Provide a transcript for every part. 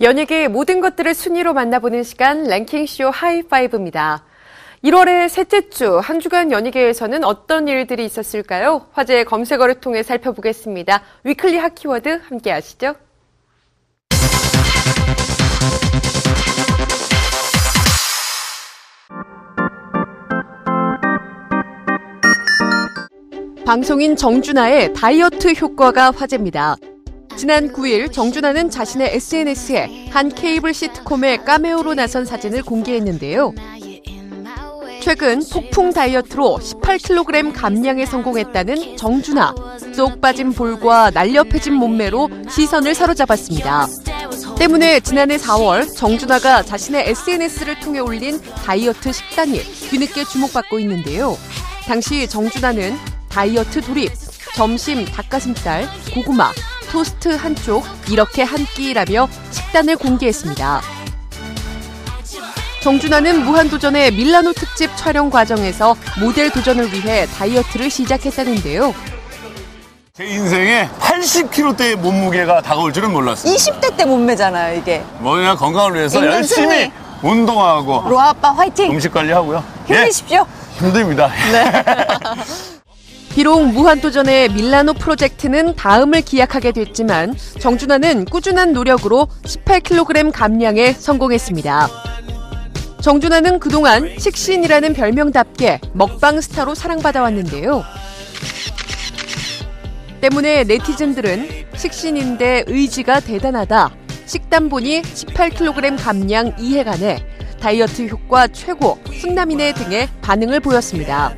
연예계의 모든 것들을 순위로 만나보는 시간 랭킹쇼 하이파이브입니다. 1월의 셋째 주, 한 주간 연예계에서는 어떤 일들이 있었을까요? 화제의 검색어를 통해 살펴보겠습니다. 위클리 하키워드 함께 하시죠. 방송인 정준하의 다이어트 효과가 화제입니다. 지난 9일 정준하는 자신의 SNS에 한 케이블 시트콤의 까메오로 나선 사진을 공개했는데요. 최근 폭풍 다이어트로 18kg 감량에 성공했다는 정준하. 쏙 빠진 볼과 날렵해진 몸매로 시선을 사로잡았습니다. 때문에 지난해 4월 정준하가 자신의 SNS를 통해 올린 다이어트 식단이 뒤늦게 주목받고 있는데요. 당시 정준하는 다이어트 돌입, 점심 닭가슴살, 고구마, 토스트 한쪽 이렇게 한 끼라며 식단을 공개했습니다. 정준하는 무한도전의 밀라노 특집 촬영 과정에서 모델 도전을 위해 다이어트를 시작했다는데요. 제 인생에 80kg대의 몸무게가 다가올 줄은 몰랐어요. 20대 때 몸매잖아요, 이게. 뭐냐 건강을 위해서 열심히 승리. 운동하고 로아 아빠 화이팅! 음식 관리하고요. 예, 힘내십시오. 힘듭니다. 비록 무한도전의 밀라노 프로젝트는 다음을 기약하게 됐지만 정준하는 꾸준한 노력으로 18kg 감량에 성공했습니다. 정준하는 그동안 식신이라는 별명답게 먹방 스타로 사랑받아 왔는데요. 때문에 네티즌들은 식신인데 의지가 대단하다. 식단 보니 18kg 감량 이해가네. 다이어트 효과 최고, 순남이네 등의 반응을 보였습니다.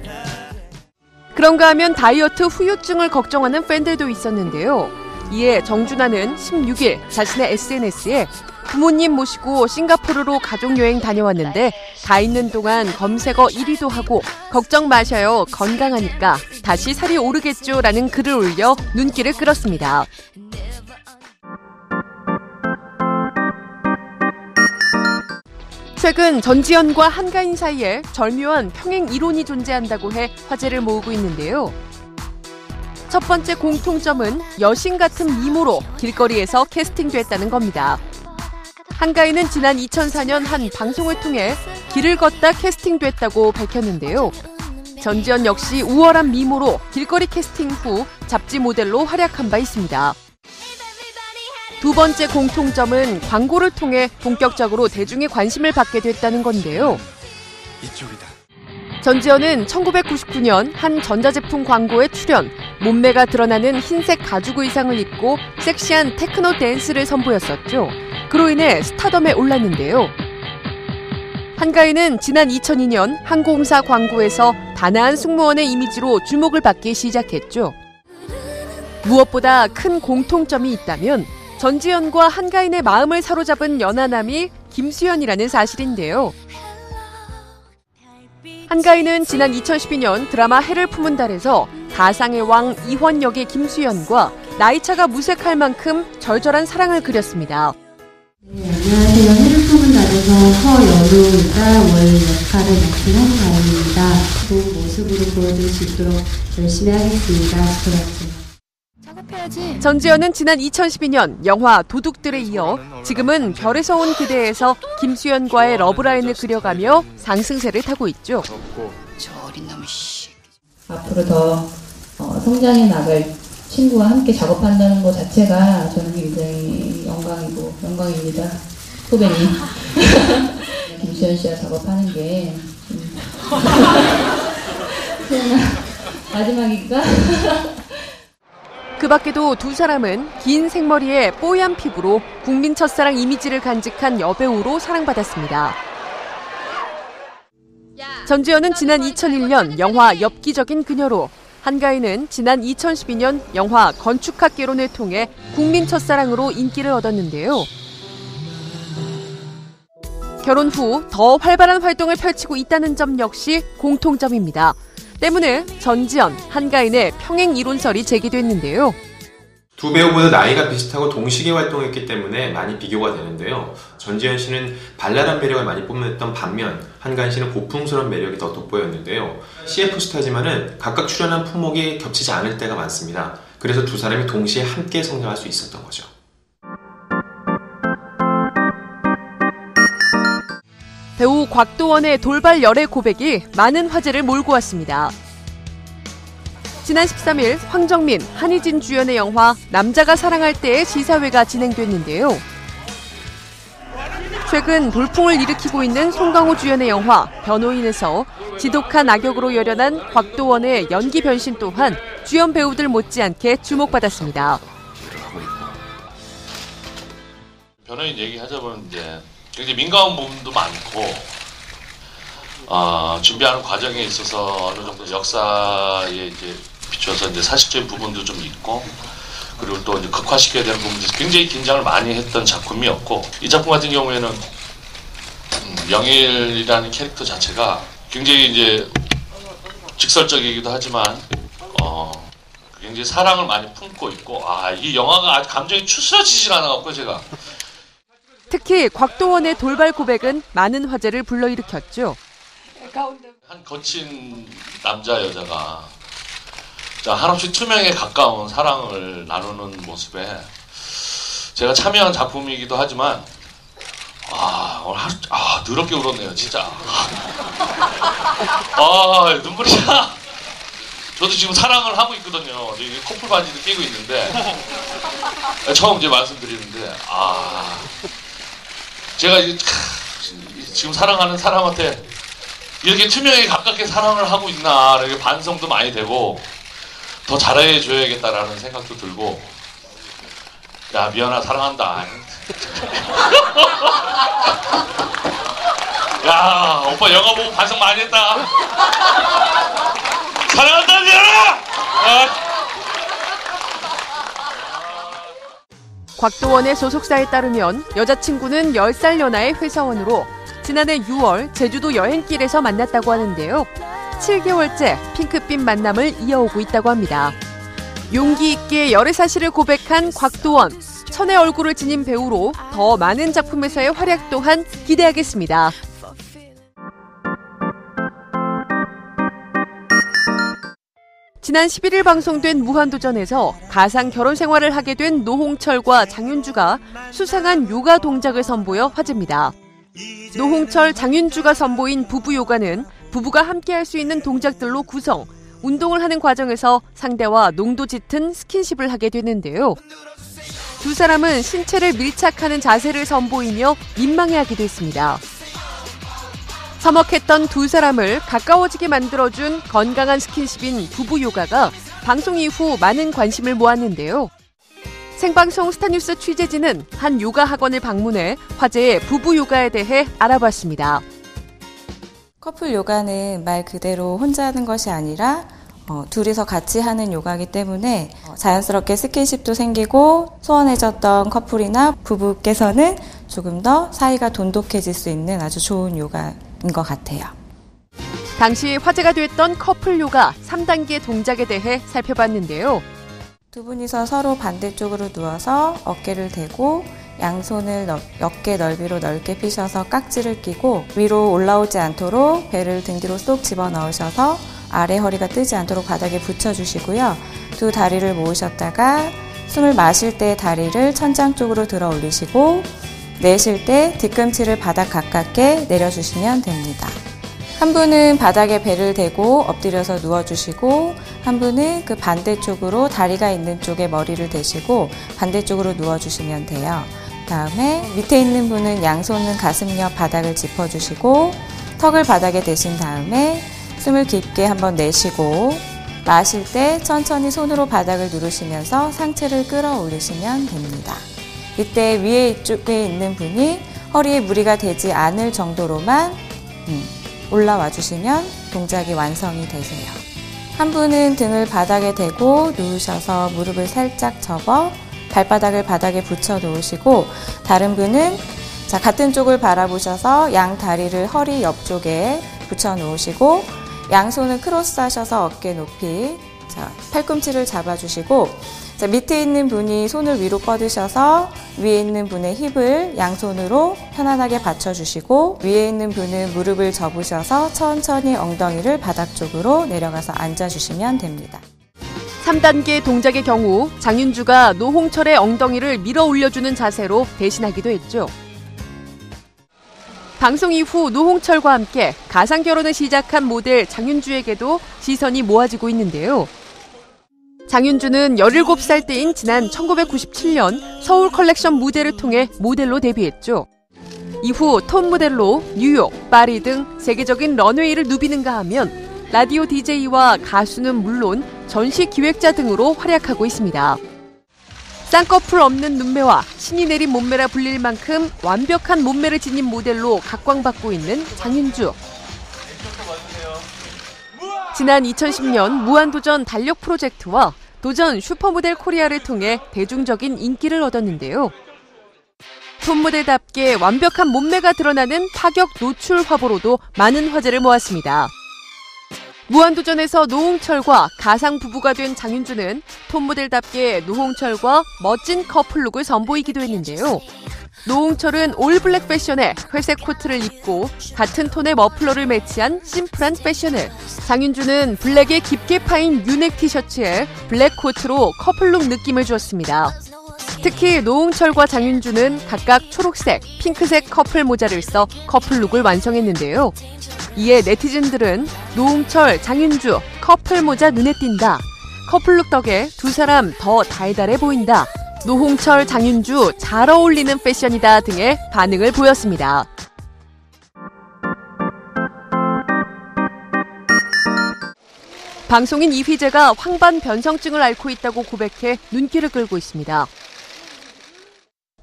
그런가 하면 다이어트 후유증을 걱정하는 팬들도 있었는데요. 이에 정준하는 16일 자신의 SNS에 부모님 모시고 싱가포르로 가족여행 다녀왔는데 가 있는 동안 검색어 1위도 하고 걱정 마셔요 건강하니까 다시 살이 오르겠죠 라는 글을 올려 눈길을 끌었습니다. 최근 전지현과 한가인 사이에 절묘한 평행 이론이 존재한다고 해 화제를 모으고 있는데요. 첫 번째 공통점은 여신 같은 미모로 길거리에서 캐스팅됐다는 겁니다. 한가인은 지난 2004년 한 방송을 통해 길을 걷다 캐스팅됐다고 밝혔는데요. 전지현 역시 우월한 미모로 길거리 캐스팅 후 잡지 모델로 활약한 바 있습니다. 두 번째 공통점은 광고를 통해 본격적으로 대중의 관심을 받게 됐다는 건데요. 이쪽이다. 전지현은 1999년 한 전자제품 광고에 출연, 몸매가 드러나는 흰색 가죽 의상을 입고 섹시한 테크노 댄스를 선보였었죠. 그로 인해 스타덤에 올랐는데요. 한가인은 지난 2002년 항공사 광고에서 단아한 승무원의 이미지로 주목을 받기 시작했죠. 무엇보다 큰 공통점이 있다면 전지현과 한가인의 마음을 사로잡은 연하남이 김수현이라는 사실인데요. 한가인은 지난 2012년 드라마 해를 품은 달에서 가상의 왕 이환 역의 김수현과 나이차가 무색할 만큼 절절한 사랑을 그렸습니다. 네, 안녕하세요. 해를 품은 날에서 서연우이자 월 역할을 맡은 한가인입니다. 좋은 모습으로 보여줄 수 있도록 열심히 하겠습니다. 지켜봐 주세요. 전지현은 지난 2012년 영화 도둑들에 이어 지금은 별에서 온 그대에서 김수현과의 러브라인을 그려가며 상승세를 타고 있죠. 앞으로 더 어, 성장해 나갈 친구와 함께 작업한다는 것 자체가 저는 굉장히 영광이고 영광입니다. 후배님 김수현 씨와 작업하는 게 마지막인가? 그 밖에도 두 사람은 긴 생머리에 뽀얀 피부로 국민 첫사랑 이미지를 간직한 여배우로 사랑받았습니다. 전지현은 지난 2001년 영화 엽기적인 그녀로, 한가인은 지난 2012년 영화 건축학개론을 통해 국민 첫사랑으로 인기를 얻었는데요. 결혼 후 더 활발한 활동을 펼치고 있다는 점 역시 공통점입니다. 때문에 전지현, 한가인의 평행 이론설이 제기됐는데요. 두 배우보다 나이가 비슷하고 동시기에 활동했기 때문에 많이 비교가 되는데요. 전지현 씨는 발랄한 매력을 많이 뽐냈던 반면 한가인 씨는 고풍스러운 매력이 더 돋보였는데요. CF 스타지만은 각각 출연한 품목이 겹치지 않을 때가 많습니다. 그래서 두 사람이 동시에 함께 성장할 수 있었던 거죠. 곽도원의 돌발 열애 고백이 많은 화제를 몰고 왔습니다. 지난 13일 황정민, 한희진 주연의 영화 남자가 사랑할 때의 시사회가 진행됐는데요. 최근 돌풍을 일으키고 있는 송강호 주연의 영화 변호인에서 지독한 악역으로 열연한 곽도원의 연기 변신 또한 주연 배우들 못지않게 주목받았습니다. 변호인 얘기하자 보면 이제 굉장히 민감한 부분도 많고 어, 준비하는 과정에 있어서 어느 정도 역사에 이제 비춰서 이제 사실적인 부분도 좀 있고 그리고 또 극화시켜야 되는 부분도 굉장히 긴장을 많이 했던 작품이었고 이 작품 같은 경우에는 음, 영일이라는 캐릭터 자체가 굉장히 이제 직설적이기도 하지만 어, 굉장히 사랑을 많이 품고 있고 아 이 영화가 아주 감정이 추스러지질 않아갖고 제가 특히 곽도원의 돌발 고백은 많은 화제를 불러일으켰죠. 한 거친 남자 여자가 자, 한없이 투명에 가까운 사랑을 나누는 모습에 제가 참여한 작품이기도 하지만 아 오늘 하루 아 더럽게 울었네요 진짜. 아 눈물이 나 저도 지금 사랑을 하고 있거든요. 커플 반지도 끼고 있는데 처음 이제 말씀드리는데 아 제가 이- 지금 사랑하는 사람한테 이렇게 투명에 가깝게 사랑을 하고 있나 이렇게 반성도 많이 되고 더 잘해 줘야겠다라는 생각도 들고 야 미연아 사랑한다 야 오빠 영화 보고 반성 많이 했다 사랑한다 미연아 아. 곽도원의 소속사에 따르면 여자친구는 10살 연하의 회사원으로 지난해 6월 제주도 여행길에서 만났다고 하는데요. 7개월째 핑크빛 만남을 이어오고 있다고 합니다. 용기 있게 열애 사실을 고백한 곽도원. 천의 얼굴을 지닌 배우로 더 많은 작품에서의 활약 또한 기대하겠습니다. 지난 11일 방송된 무한도전에서 가상 결혼 생활을 하게 된 노홍철과 장윤주가 수상한 요가 동작을 선보여 화제입니다. 노홍철, 장윤주가 선보인 부부 요가는 부부가 함께 할 수 있는 동작들로 구성, 운동을 하는 과정에서 상대와 농도 짙은 스킨십을 하게 되는데요. 두 사람은 신체를 밀착하는 자세를 선보이며 민망해하기도 했습니다. 서먹했던 두 사람을 가까워지게 만들어준 건강한 스킨십인 부부 요가가 방송 이후 많은 관심을 모았는데요. 생방송 스타뉴스 취재진은 한 요가 학원을 방문해 화제의 부부 요가에 대해 알아봤습니다. 커플 요가는 말 그대로 혼자 하는 것이 아니라 어, 둘이서 같이 하는 요가이기 때문에 어, 자연스럽게 스킨십도 생기고 소원해졌던 커플이나 부부께서는 조금 더 사이가 돈독해질 수 있는 아주 좋은 요가인 것 같아요. 당시 화제가 됐던 커플 요가 3단계 동작에 대해 살펴봤는데요. 두 분이서 서로 반대쪽으로 누워서 어깨를 대고 양손을 너- 어깨 넓이로 넓게 펴셔서 깍지를 끼고 위로 올라오지 않도록 배를 등 뒤로 쏙 집어 넣으셔서 아래 허리가 뜨지 않도록 바닥에 붙여주시고요. 두 다리를 모으셨다가 숨을 마실 때 다리를 천장 쪽으로 들어 올리시고 내쉴 때 뒤꿈치를 바닥 가깝게 내려주시면 됩니다. 한 분은 바닥에 배를 대고 엎드려서 누워주시고 한 분은 그 반대쪽으로 다리가 있는 쪽에 머리를 대시고 반대쪽으로 누워주시면 돼요. 다음에 밑에 있는 분은 양손은 가슴 옆 바닥을 짚어주시고 턱을 바닥에 대신 다음에 숨을 깊게 한번 내쉬고 마실 때 천천히 손으로 바닥을 누르시면서 상체를 끌어 올리시면 됩니다. 이때 위에 이쪽에 있는 분이 허리에 무리가 되지 않을 정도로만 음, 올라와 주시면 동작이 완성이 되세요. 한 분은 등을 바닥에 대고 누우셔서 무릎을 살짝 접어 발바닥을 바닥에 붙여 놓으시고 다른 분은 자, 같은 쪽을 바라보셔서 양 다리를 허리 옆쪽에 붙여 놓으시고 양손을 크로스 하셔서 어깨 높이 자, 팔꿈치를 잡아 주시고 자, 밑에 있는 분이 손을 위로 뻗으셔서 위에 있는 분의 힙을 양손으로 편안하게 받쳐주시고 위에 있는 분은 무릎을 접으셔서 천천히 엉덩이를 바닥 쪽으로 내려가서 앉아주시면 됩니다. 3단계 동작의 경우 장윤주가 노홍철의 엉덩이를 밀어 올려주는 자세로 대신하기도 했죠. 방송 이후 노홍철과 함께 가상 결혼을 시작한 모델 장윤주에게도 시선이 모아지고 있는데요. 장윤주는 17살 때인 지난 1997년 서울 컬렉션 무대를 통해 모델로 데뷔했죠. 이후 톱 모델로 뉴욕, 파리 등 세계적인 런웨이를 누비는가 하면 라디오 DJ와 가수는 물론 전시 기획자 등으로 활약하고 있습니다. 쌍꺼풀 없는 눈매와 신이 내린 몸매라 불릴 만큼 완벽한 몸매를 지닌 모델로 각광받고 있는 장윤주. 지난 2010년 무한도전 달력 프로젝트와 도전 슈퍼모델 코리아를 통해 대중적인 인기를 얻었는데요. 톱모델답게 완벽한 몸매가 드러나는 파격 노출 화보로도 많은 화제를 모았습니다. 무한도전에서 노홍철과 가상 부부가 된 장윤주는 톱모델답게 노홍철과 멋진 커플룩을 선보이기도 했는데요. 노홍철은 all black 패션에 회색 코트를 입고 같은 톤의 머플러를 매치한 심플한 패션을 장윤주는 블랙에 깊게 파인 U neck 티셔츠에 블랙 코트로 커플룩 느낌을 주었습니다. 특히 노홍철과 장윤주는 각각 초록색, 핑크색 커플 모자를 써 커플룩을 완성했는데요. 이에 네티즌들은 노홍철, 장윤주 커플 모자 눈에 띈다. 커플룩 덕에 두 사람 더 달달해 보인다. 노홍철, 장윤주 잘 어울리는 패션이다 등의 반응을 보였습니다. 방송인 이휘재가 황반 변성증을 앓고 있다고 고백해 눈길을 끌고 있습니다.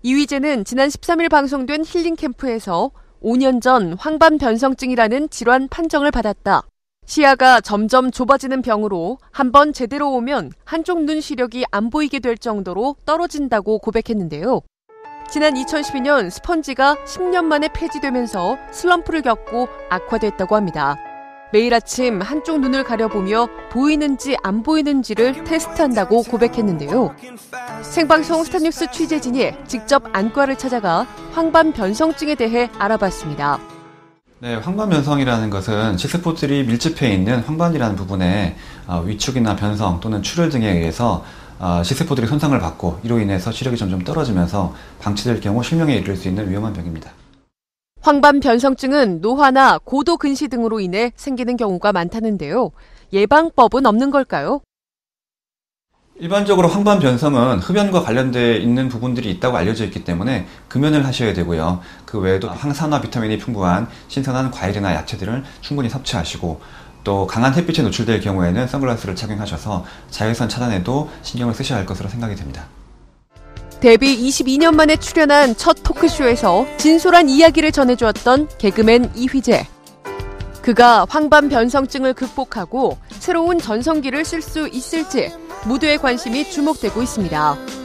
이휘재는 지난 13일 방송된 힐링 캠프에서 5년 전 황반 변성증이라는 질환 판정을 받았다. 시야가 점점 좁아지는 병으로 한번 제대로 오면 한쪽 눈 시력이 안 보이게 될 정도로 떨어진다고 고백했는데요. 지난 2012년 스펀지가 10년 만에 폐지되면서 슬럼프를 겪고 악화됐다고 합니다. 매일 아침 한쪽 눈을 가려보며 보이는지 안 보이는지를 테스트한다고 고백했는데요. 생방송 스타뉴스 취재진이 직접 안과를 찾아가 황반 변성증에 대해 알아봤습니다. 네, 황반 변성이라는 것은 시스포들이 밀집해 있는 황반이라는 부분에 어, 위축이나 변성 또는 출혈 등에 의해서 어, 시스포들이 손상을 받고 이로 인해서 시력이 점점 떨어지면서 방치될 경우 실명에 이를 수 있는 위험한 병입니다. 황반 변성증은 노화나 고도 근시 등으로 인해 생기는 경우가 많다는데요. 예방법은 없는 걸까요? 일반적으로 황반 변성은 흡연과 관련돼 있는 부분들이 있다고 알려져 있기 때문에 금연을 하셔야 되고요. 그 외에도 항산화 비타민이 풍부한 신선한 과일이나 야채들을 충분히 섭취하시고 또 강한 햇빛에 노출될 경우에는 선글라스를 착용하셔서 자외선 차단에도 신경을 쓰셔야 할 것으로 생각이 됩니다. 데뷔 22년 만에 출연한 첫 토크쇼에서 진솔한 이야기를 전해주었던 개그맨 이휘재. 그가 황반 변성증을 극복하고 새로운 전성기를 쓸 수 있을지 모두의 관심이 주목되고 있습니다.